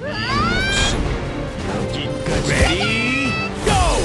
Ready, go!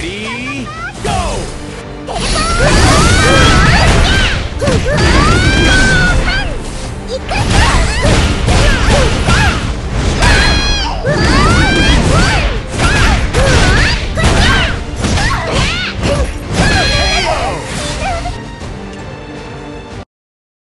Ready?